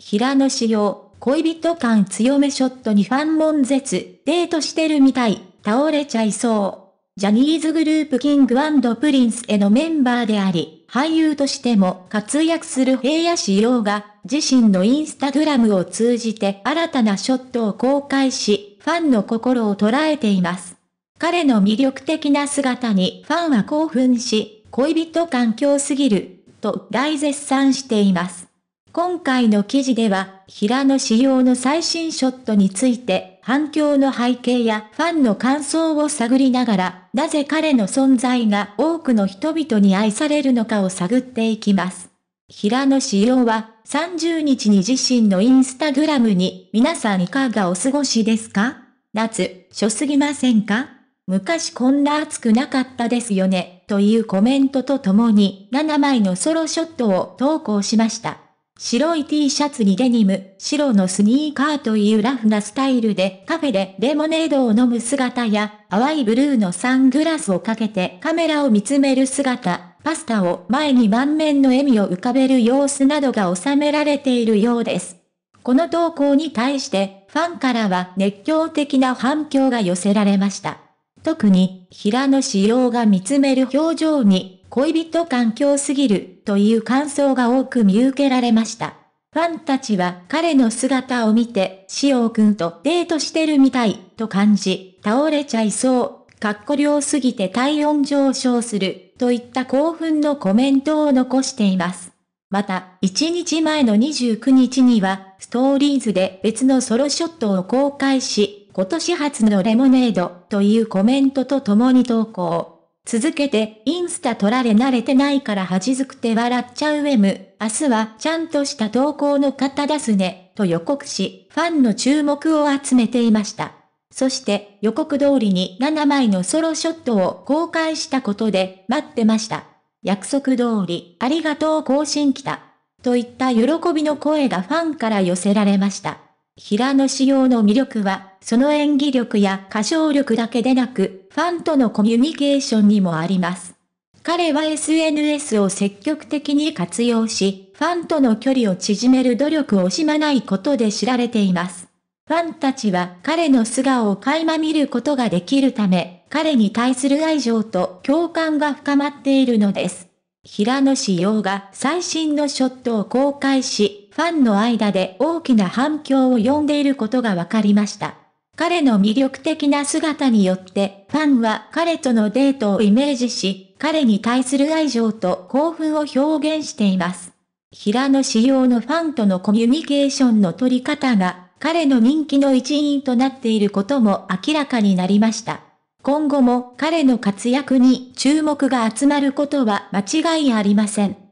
平野紫耀、恋人感強めショットにファン悶絶、デートしてるみたい、倒れちゃいそう。ジャニーズグループ King & Prince のメンバーであり、俳優としても活躍する平野紫耀が、自身のインスタグラムを通じて新たなショットを公開し、ファンの心を捉えています。彼の魅力的な姿にファンは興奮し、恋人感強すぎる、と大絶賛しています。今回の記事では、平野仕様の最新ショットについて、反響の背景やファンの感想を探りながら、なぜ彼の存在が多くの人々に愛されるのかを探っていきます。平野仕様は、30日に自身のインスタグラムに、皆さんいかがお過ごしですか？夏、初すぎませんか？昔こんな暑くなかったですよね、というコメントとともに、7枚のソロショットを投稿しました。白い T シャツにデニム、白のスニーカーというラフなスタイルでカフェでレモネードを飲む姿や、淡いブルーのサングラスをかけてカメラを見つめる姿、パスタを前に満面の笑みを浮かべる様子などが収められているようです。この投稿に対して、ファンからは熱狂的な反響が寄せられました。特に、平野仕様が見つめる表情に、恋人環境すぎるという感想が多く見受けられました。ファンたちは彼の姿を見て、しおくんとデートしてるみたいと感じ、倒れちゃいそう、かっこ量すぎて体温上昇する、といった興奮のコメントを残しています。また、1日前の29日には、ストーリーズで別のソロショットを公開し、今年初のレモネードというコメントと共に投稿。続けて、インスタ撮られ慣れてないから恥ずくて笑っちゃう M。明日はちゃんとした投稿の方ですね、と予告し、ファンの注目を集めていました。そして予告通りに7枚のソロショットを公開したことで待ってました。約束通りありがとう更新来た。といった喜びの声がファンから寄せられました。平野仕様の魅力は、その演技力や歌唱力だけでなく、ファンとのコミュニケーションにもあります。彼は SNS を積極的に活用し、ファンとの距離を縮める努力を惜しまないことで知られています。ファンたちは彼の素顔を垣間見ることができるため、彼に対する愛情と共感が深まっているのです。平野志陽が最新のショットを公開し、ファンの間で大きな反響を呼んでいることが分かりました。彼の魅力的な姿によって、ファンは彼とのデートをイメージし、彼に対する愛情と興奮を表現しています。平野仕様のファンとのコミュニケーションの取り方が、彼の人気の一因となっていることも明らかになりました。今後も彼の活躍に注目が集まることは間違いありません。